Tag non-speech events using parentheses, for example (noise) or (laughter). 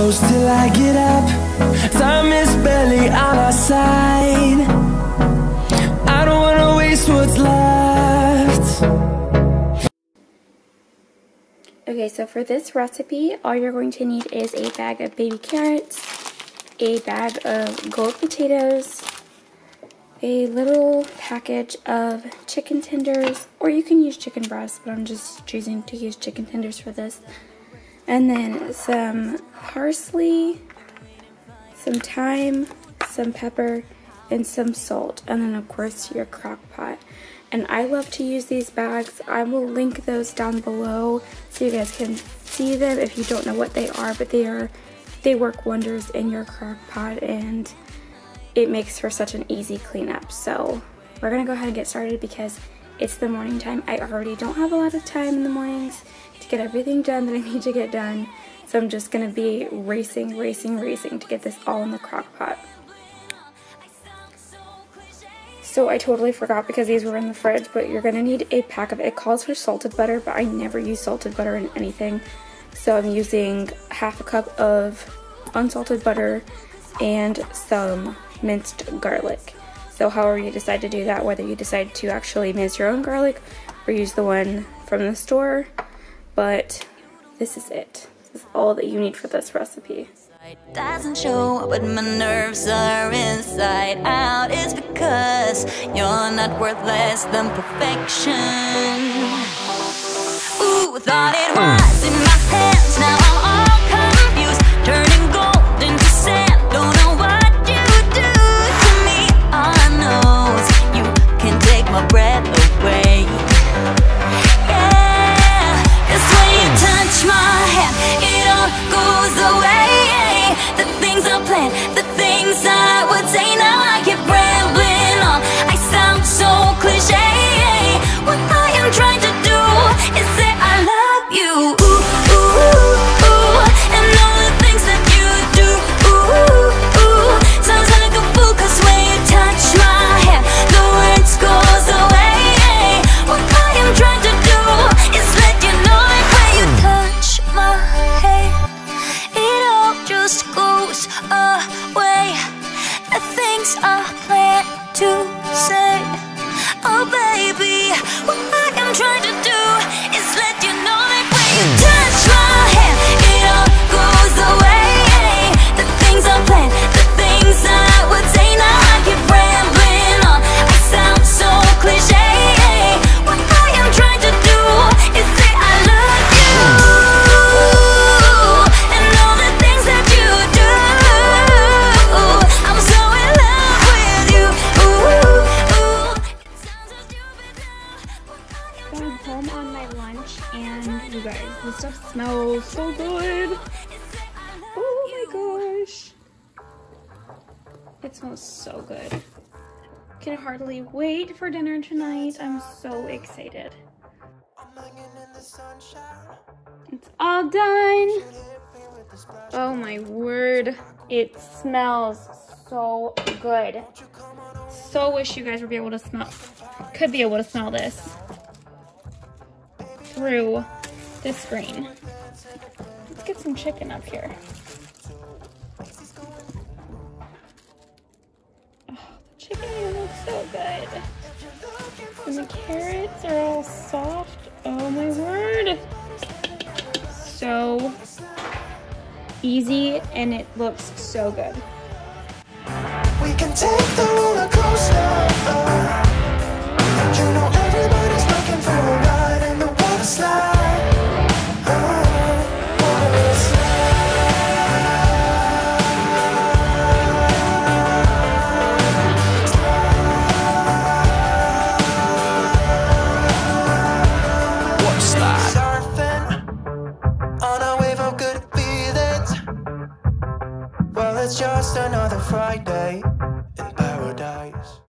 close till I get up. Time is barely on our side. I don't wanna waste what's left. Okay, so for this recipe, all you're going to need is a bag of baby carrots, a bag of gold potatoes, a little package of chicken tenders, or you can use chicken breast, but I'm just choosing to use chicken tenders for this. And then some parsley, some thyme, some pepper, and some salt. And then of course your crock pot. And I love to use these bags. I will link those down below so you guys can see them if you don't know what they are, but they are they work wonders in your crock pot and it makes for such an easy cleanup. So we're gonna go ahead and get started because it's the morning time. I already don't have a lot of time in the mornings to get everything done that I (laughs) need to get done. So I'm just gonna be racing, racing, racing to get this all in the crock pot. So I totally forgot because these were in the fridge, but you're gonna need a pack of, it calls for salted butter, but I never use salted butter in anything. So I'm using half a cup of unsalted butter and some minced garlic. So however you decide to do that, whether you decide to actually mince your own garlic or use the one from the store, but this is it. This is all that you need for this recipe. Doesn't show, but my nerves are inside out. It's because you're not worth less than perfection. Ooh, thought it was the things I Am home on my lunch and you guys, this stuff smells so good. Oh my gosh. It smells so good. Can hardly wait for dinner tonight. I'm so excited. It's all done. Oh my word. It smells so good. So wish you guys would be able to smell, could be able to smell this through the screen. Let's get some chicken up here. Oh, the chicken looks so good. And the carrots are all soft. Oh my word. So easy and it looks so good. We can take the roller coaster. And you know it's just another Friday.